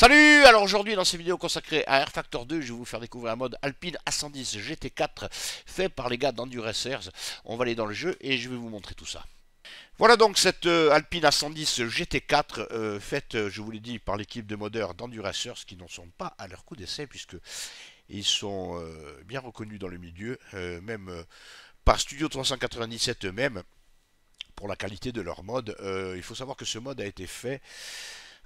Salut Alors aujourd'hui dans cette vidéo consacrée à Air Factor 2, je vais vous faire découvrir un mode Alpine A110 GT4 fait par les gars d'Enduracers. On va aller dans le jeu et je vais vous montrer tout ça. Voilà donc cette euh, Alpine A110 GT4 euh, faite, euh, je vous l'ai dit, par l'équipe de modeurs d'Enduracers qui n'en sont pas à leur coup d'essai puisque ils sont bien reconnus dans le milieu, même par Studio 397 eux-mêmes pour la qualité de leur mode. il faut savoir que ce mode a été fait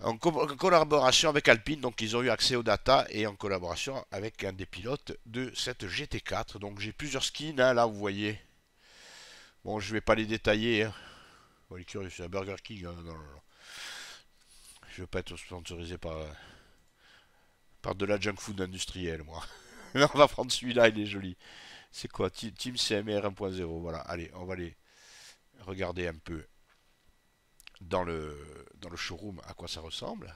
en, collaboration avec Alpine, donc ils ont eu accès aux data et en collaboration avec un des pilotes de cette GT4. Donc j'ai plusieurs skins, hein, là vous voyez. Bon, je vais pas les détailler. Hein. Bon, les curieux, c'est un Burger King. Hein. Non, non, non. Je veux pas être sponsorisé par, par de la junk food industrielle, moi. on va prendre celui-là, il est joli. C'est quoi? Team CMR 1.0. Voilà, allez, on va aller regarder un peu dans le, dans le showroom à quoi ça ressemble.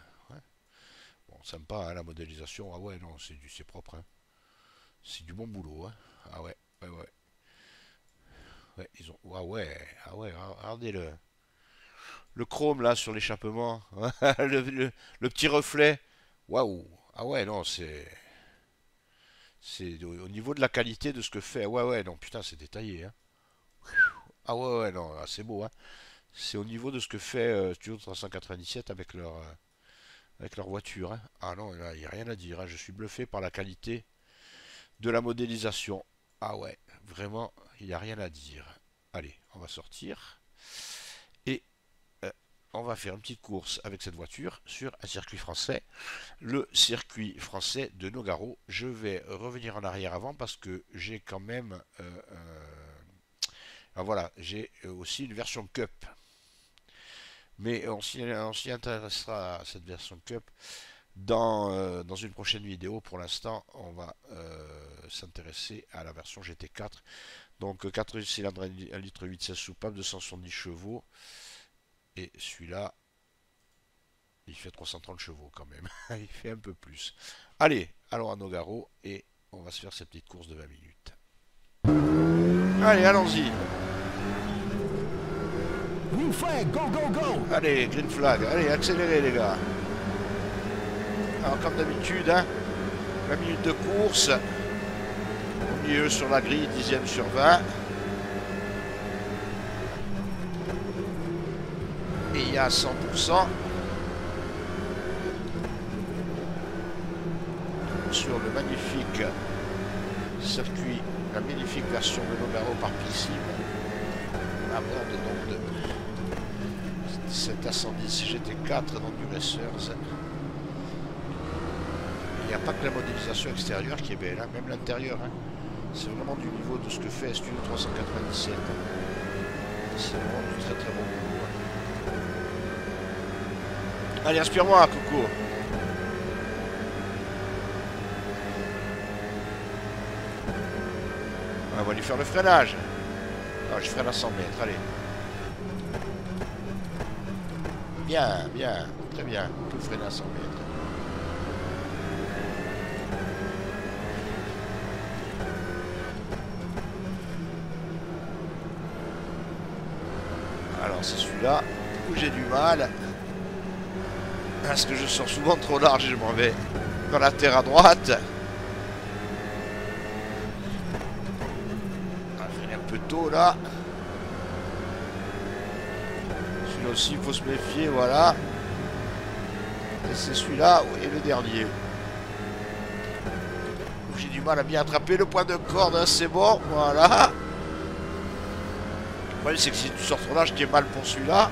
Bon, sympa, hein, la modélisation. Ah ouais, non, c'est du c'est propre. Hein. C'est du bon boulot. Hein. Ah ouais, ouais, ouais. Ouais, ils ont. Ah ouais, ah ouais, regardez le. Le chrome là sur l'échappement. le, petit reflet. Waouh. Ah ouais, non, c'est. C'est au niveau de la qualité de ce que fait. Ouais, ouais, non, putain, c'est détaillé. Ah ouais, ouais, non, c'est beau. Hein c'est au niveau de ce que fait euh, Studio 397 avec leur, euh, avec leur voiture. Hein. Ah non, il n'y a rien à dire. Hein. Je suis bluffé par la qualité de la modélisation. Ah ouais, vraiment, il n'y a rien à dire. Allez, on va sortir. Et euh, on va faire une petite course avec cette voiture sur un circuit français. Le circuit français de Nogaro. Je vais revenir en arrière avant parce que j'ai quand même... Ah, voilà, j'ai aussi une version Cup. Mais on s'y intéressera à cette version Cup dans, euh, dans une prochaine vidéo. Pour l'instant, on va euh, s'intéresser à la version GT4. Donc 4 cylindres 1 litre 8 16 soupapes, 270 chevaux. Et celui-là, il fait 330 chevaux quand même. il fait un peu plus. Allez, allons à Nogaro et on va se faire cette petite course de 20 minutes. Allez, allons-y flag, go, go, go Allez, green flag, allez, accélérez les gars. Alors comme d'habitude, hein, 20 minutes de course. Au milieu sur la grille, dixième sur 20. Et il y a 100%. Sur le magnifique circuit, la magnifique version de Nogaro par Pissim. À bord de, donc de A110 GT4 dans du Racers. Il n'y a pas que la modélisation extérieure qui est belle, hein, même l'intérieur. Hein. C'est vraiment du niveau de ce que fait Studio 397. C'est vraiment du très très bon boulot. Hein. Allez, inspire-moi, Coco. On va lui faire le freinage. Ah, je freine à 100 mètres, allez. Bien, bien, très bien. Tout freine à 100 mètres. Alors c'est celui-là où j'ai du mal. Parce que je sors souvent trop large et je m'en vais dans la terre à droite. On là aussi, il faut se méfier, voilà. Et c'est celui-là, et le dernier. J'ai du mal à bien attraper le point de corde, hein, c'est bon, voilà. Le problème, c'est que si tu sors trop large, tu es mal pour celui-là.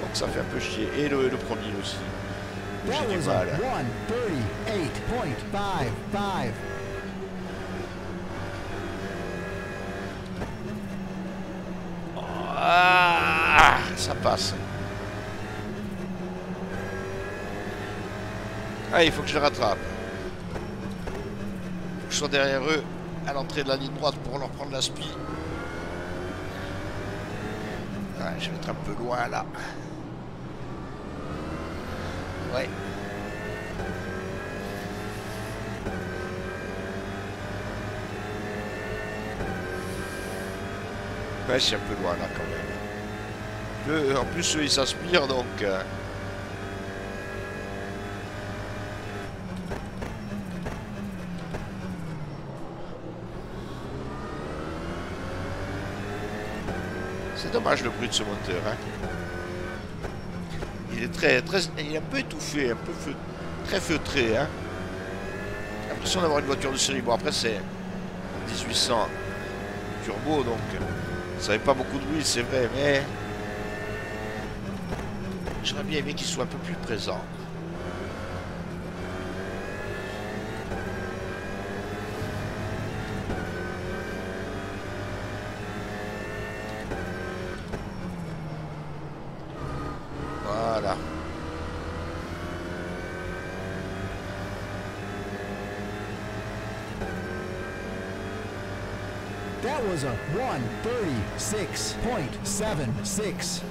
Donc ça fait un peu chier. Et le, le premier aussi. J'ai du mal. Ça passe. Ah, il faut que je les rattrape. Faut que je sois derrière eux à l'entrée de la ligne droite pour leur prendre la spi. je vais être un peu loin là. Ouais. Ouais, c'est un peu loin là quand même en plus, ils s'aspirent, donc... Euh. C'est dommage le bruit de ce moteur. Hein. Il est très, très... Il est un peu étouffé, un peu très feutré. Hein. J'ai l'impression d'avoir une voiture de série. Bon, après, c'est 1800 turbo, donc... Ça n'avait pas beaucoup de bruit, c'est vrai, mais j'aurais bien aimé qu'il soit un peu plus présent. Voilà. That was a 136.76.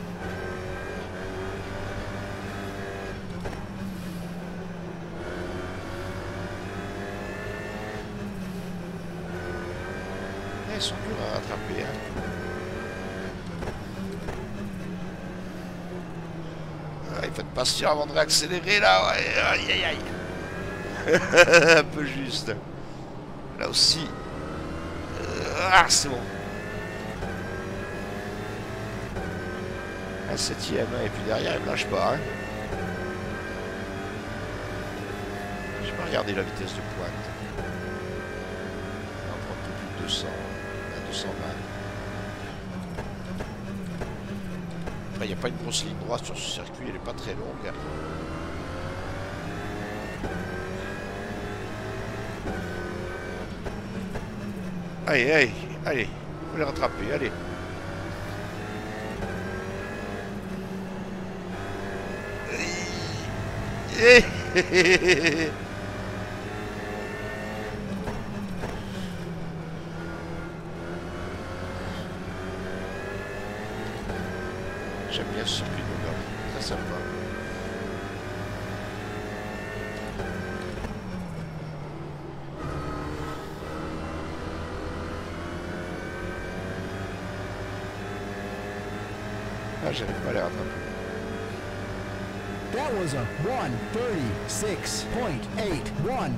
Elles sont dures à rattraper. Hein. Ah, il faut être patient avant de réaccélérer là. Aïe aïe aïe. Un peu juste. Là aussi. Euh, ah, c'est bon. Un septième, et puis derrière, il ne lâche pas. Hein. Je vais pas regarder la vitesse de pointe. On va prendre plus de 200, à 220. Après, il n'y a pas une grosse ligne droite sur ce circuit, elle n'est pas très longue. Allez, allez, allez, faut les rattraper, allez. bien ce circuit de Nogam, très sympa. Ah, j'arrive pas à les rattraper. That was a 136.81.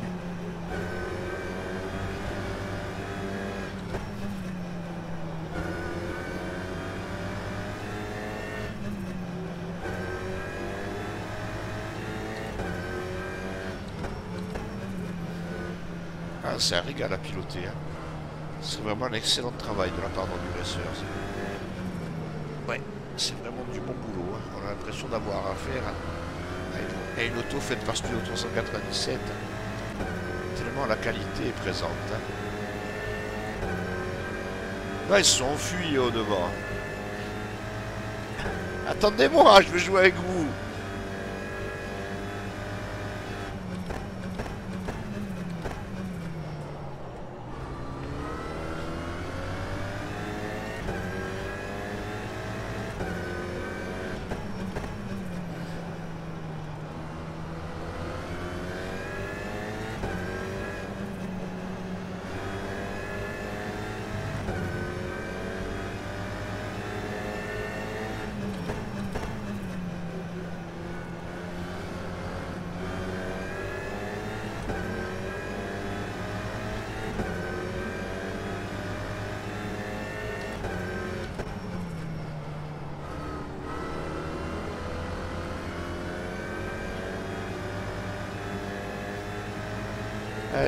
c'est un régal à piloter. Hein. C'est vraiment un excellent travail de la part d'Enduracers. Ouais, c'est vraiment du bon boulot. hein. On a l'impression d'avoir affaire à une, auto faite par Studio 397. Tellement la qualité est présente. hein. Ouais, ils sont enfuis au devant. Attendez-moi, je vais jouer avec vous.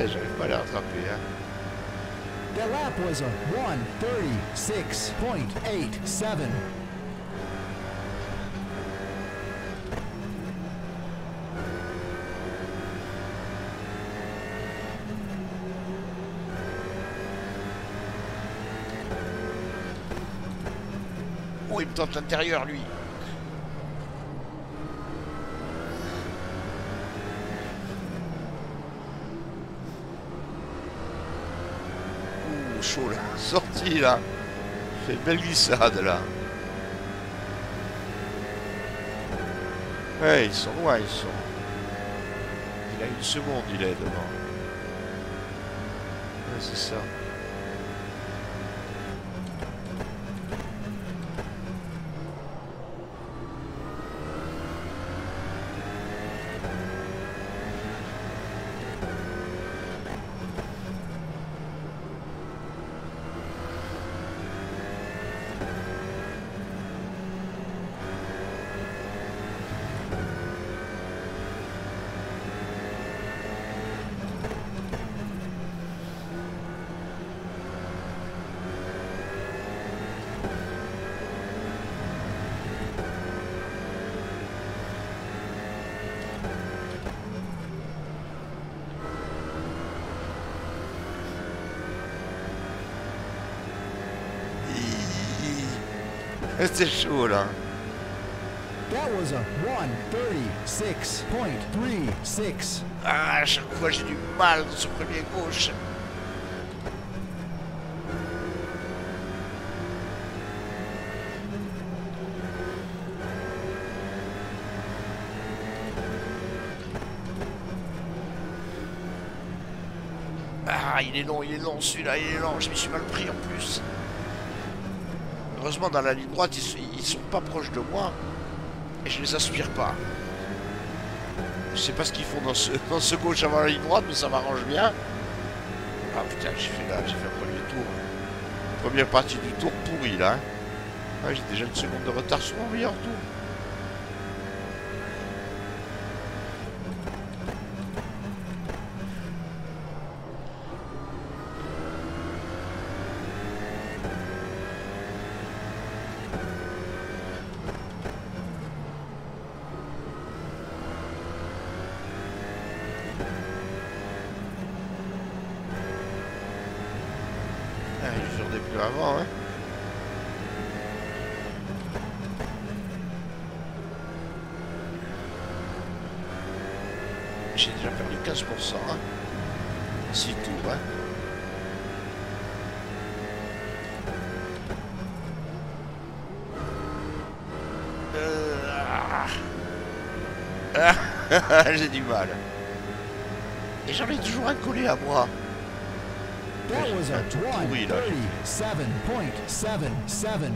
Ouais, j'arrive pas à les rattraper. Hein. The lap was a 136.87. Oh, il me tente l'intérieur, lui? Ouh, chaud là. Là. Fait une belle glissade là. Ouais, ils sont loin, ils sont. Il a une seconde, il est devant. C'est ça. C'est chaud là. That was a 136.36. Ah, à chaque fois j'ai du mal dans ce premier gauche. Ah, il est long, il est long celui-là, il est long. Je m'y suis mal pris en plus. Heureusement, dans la ligne droite, ils, sont- pas proches de moi. Et je les aspire pas. Je sais pas ce qu'ils font dans ce, dans ce gauche avant la ligne droite, mais ça m'arrange bien. Ah putain, j'ai fait j'ai fait un premier tour. Première partie du tour pourri là. hein. Ah, j'ai déjà une seconde de retard sur mon meilleur tour. Ah, hein. J'ai déjà perdu 15%, hein. Si tout, hein. Euh. Ah, J'ai du mal. Et j'en ai toujours un collé à moi. That was a Oui, là, j'ai 137.77.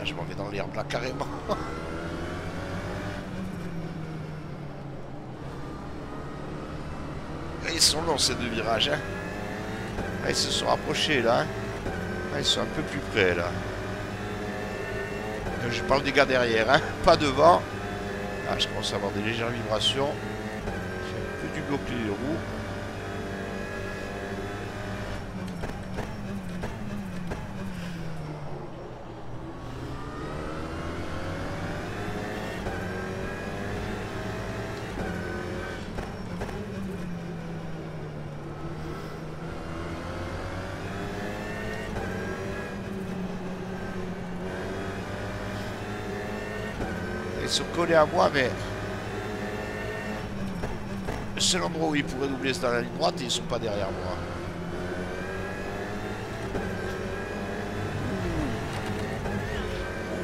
Ah, je m'en vais dans l'herbe là carrément. Ils sont longs ces deux virages. Hein. Ah, ils se sont rapprochés là. hein. Ah, ils sont un peu plus près là. Euh, Je parle des gars derrière, hein. pas devant. Ah, je commence à avoir des légères vibrations. J'ai un peu du bloquer les roues. Ils sont collés à moi, mais le seul endroit où ils pourraient doubler, c'est dans la ligne droite et ils sont pas derrière moi.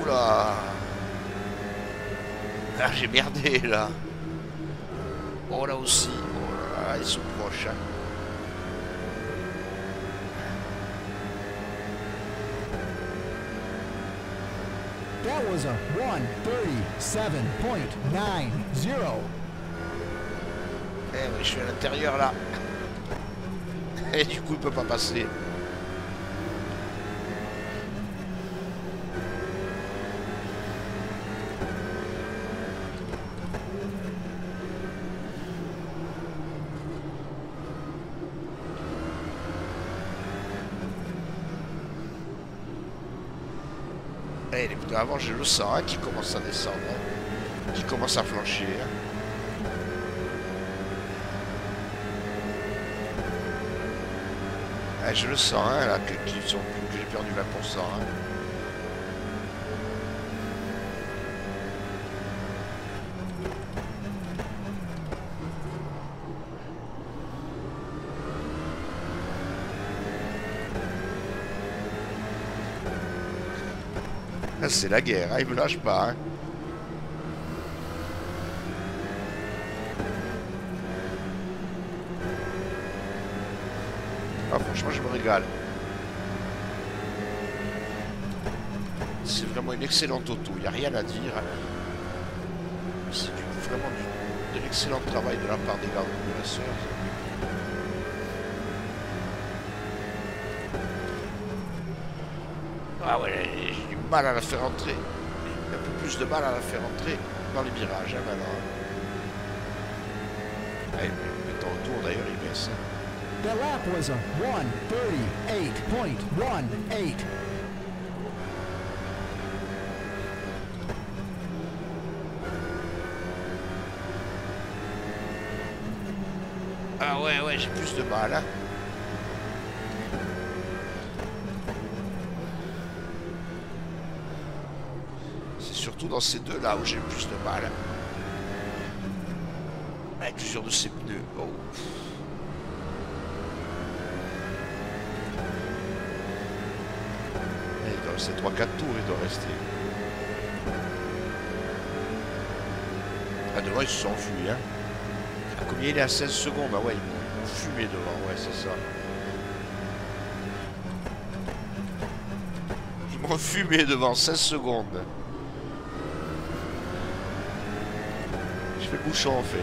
Oula Ah, j'ai merdé là. Oh là aussi. Oh là, ils sont proches. hein. That was a 137.90. Eh je suis à l'intérieur là. Et du coup, il peut pas passer. Avant, je le sens, hein, qui commence à descendre. hein. Qui commence à flancher. Ah, je le sens, là, que, j'ai perdu 20%. hein. C'est la guerre, hein, il me lâche pas. hein. Ah, franchement, je me régale. C'est vraiment une excellente auto, il n'y a rien à dire. C'est du coup vraiment de l'excellent travail de la part des gars de la sœur. Ah ouais, mal à la faire entrer. Un peu plus de mal à la faire entrer dans les virages, hein, maintenant. hein. Ah, il met en retour d'ailleurs, il baisse. That lap was a 138.18. Ah ouais, ouais, j'ai plus de mal. Hein. C'est surtout ces deux-là où j'ai plus de mal. Avec l'usure de ces pneus. Oh. Il doit rester 3-4 tours, il doit rester. Ah, devant, ils se sont hein. Ah, combien il est à 16 secondes? Ah ouais, ils m'ont fumé devant, ouais, c'est ça. Ils m'ont fumé devant 16 secondes. Je fais bouchon en fait.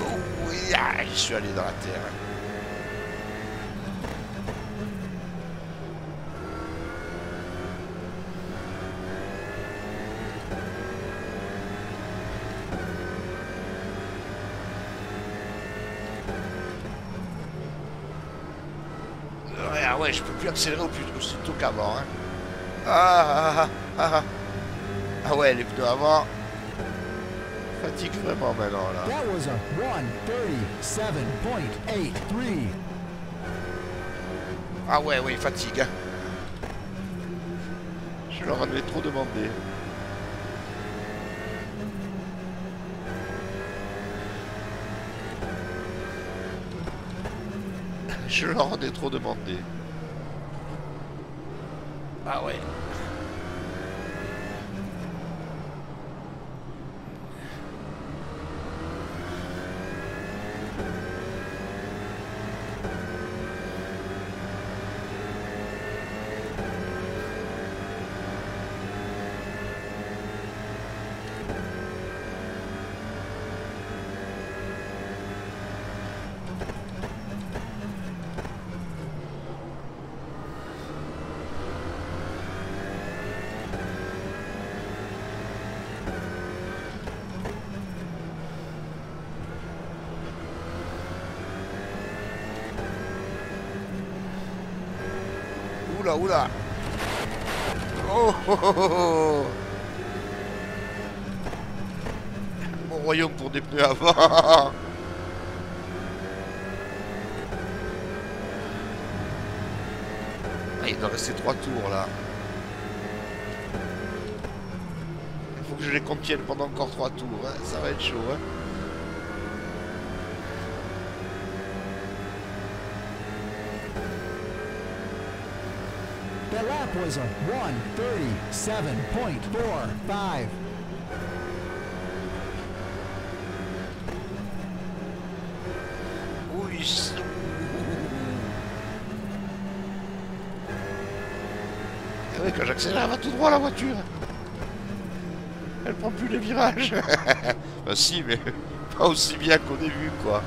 Oh, oui, ah, j'y suis allé dans la terre. Ouais, ah ouais, je peux plus accélérer au plus aussi tôt qu'avant. Hein. Ah, ah, ah, ah, ah. Ah ouais, les pneus avant. Fatigue vraiment maintenant là. That was a 137.83. Ah ouais, ouais, fatigue. hein. Je leur en ai trop demandé. Je leur en ai trop demandé. Ah ouais. Oula, oula. Oh, oh, oh, oh, oh. Mon royaume pour des pneus avant. Ah, il doit rester trois tours là. Il faut que je les contienne pendant encore trois tours. hein. Ça va être chaud. Hein. That lap was a 137.45. Oui. c'est- oui, quand j'accélère, va tout droit la voiture. Elle prend plus les virages. bah si, mais pas aussi bien qu'au début, quoi.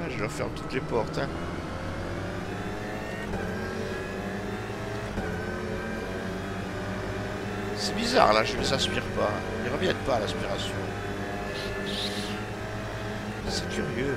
Ah, je leur ferme toutes les portes. Hein. C'est bizarre là, je ne s'aspire pas. Ils reviennent pas à l'aspiration. C'est curieux.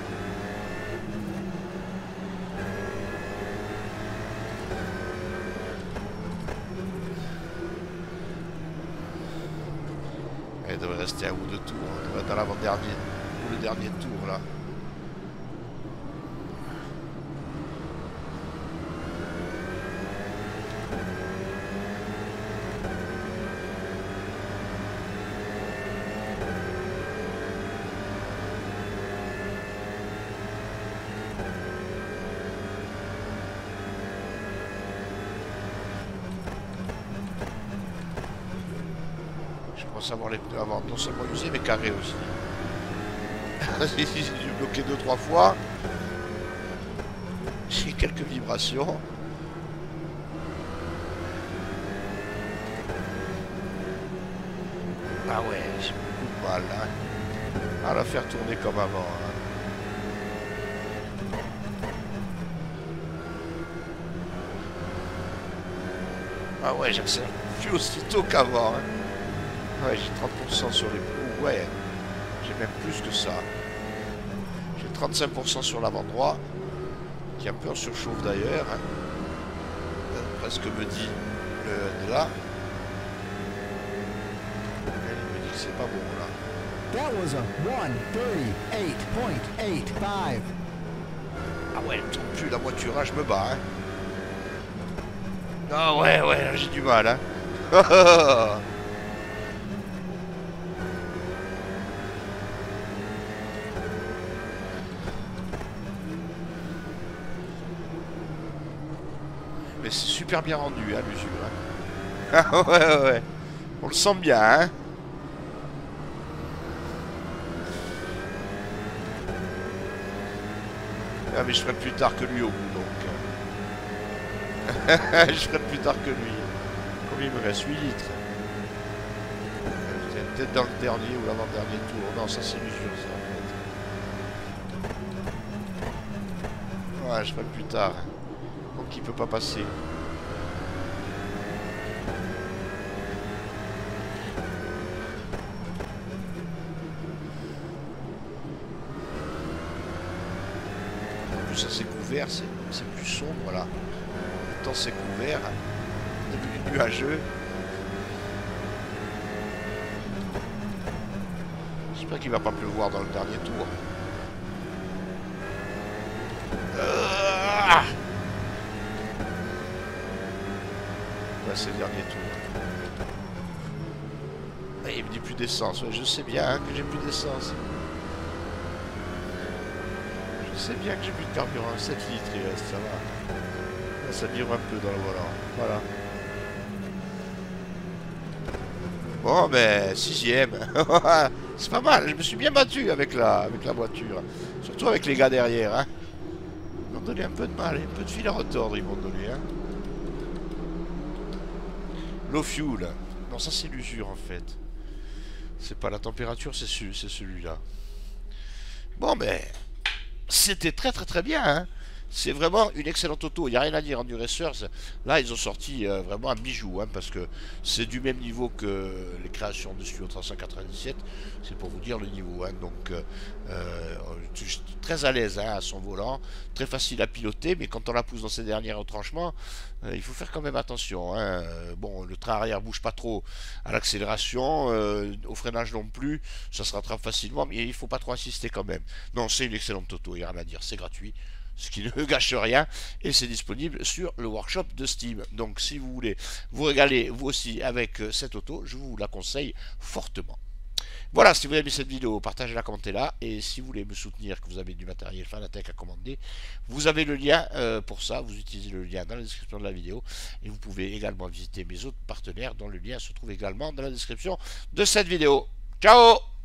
Rester un ou deux tours. On l'avant-dernier. Ou le dernier tour là. Je pense avoir, les, avoir non seulement usé mais carré aussi. J'ai bloqué deux trois fois. J'ai quelques vibrations. Ah ouais, j'ai beaucoup de mal. À la faire tourner comme avant. hein. Ah ouais, j'accélère plus aussitôt qu'avant. hein. Ouais, j'ai 30% sur les. Ouais, j'ai même plus que ça. J'ai 35% sur l'avant droit, qui est un peu en surchauffe d'ailleurs. Euh, Presque me dit le de là. Elle me dit que c'est pas bon là. That was a 138.85. Ah ouais, elle tourne plus la voiture, hein, je me bats. Hein. Ah ouais, ouais, j'ai du mal. Hein. Mais c'est super bien rendu, hein, l'usure. Hein. Ah ouais, ouais, ouais. On le sent bien, hein. Ah mais je ferai plus tard que lui au bout donc. je ferai plus tard que lui. Combien il me reste 8 litres. Peut-être dans le dernier ou l'avant-dernier tour. Non, ça c'est l'usure ça en fait. Ouais, je ferai plus tard. Donc il peut pas passer. En plus, ça c'est c'est c'est plus sombre là. Le temps c'est couvert, devenu nuageux. J'espère qu'il va pas pleuvoir dans le dernier tour. Ah c'est le dernier tour. Ah, il me dit plus d'essence. Je sais bien hein, que j'ai plus d'essence. Sais bien que j'ai plus de carburant. 7 litres il reste, ça va. Ça vire un peu dans le volant. Voilà. Bon, ben, sixième. C'est pas mal. Je me suis bien battu avec la, avec la voiture. Surtout avec les gars derrière. Hein. Ils m'ont donné un peu de mal. Un peu de fil à retordre, ils m'ont donné. Hein. Low fuel. Non, ça c'est l'usure en fait. C'est pas la température, c'est c'est celui-là. Bon, ben, c'était très très très bien. Hein. C'est vraiment une excellente auto. Il n'y a rien à dire en du Racers. Là, ils ont sorti euh, vraiment un bijou. hein, parce que c'est du même niveau que les créations de Studio 397. C'est pour vous dire le niveau. hein. Donc, euh, euh, très à l'aise hein, à son volant. Très facile à piloter. Mais quand on la pousse dans ses derniers retranchements, il faut faire quand même attention. hein. Bon, le train arrière bouge pas trop à l'accélération. au freinage non plus. Ça se rattrape facilement. Mais il faut pas trop insister quand même. Non, c'est une excellente auto. Il n'y a rien à dire. C'est gratuit ce qui ne gâche rien, et c'est disponible sur le workshop de Steam. Donc si vous voulez vous régaler vous aussi avec euh, cette auto, je vous la conseille fortement. Voilà, si vous avez aimé cette vidéo, partagez-la, commentez-la, et si vous voulez me soutenir, que vous avez du matériel Fanatec à commander, vous avez le lien euh, pour ça, vous utilisez le lien dans la description de la vidéo, et vous pouvez également visiter mes autres partenaires, dont le lien se trouve également dans la description de cette vidéo. Ciao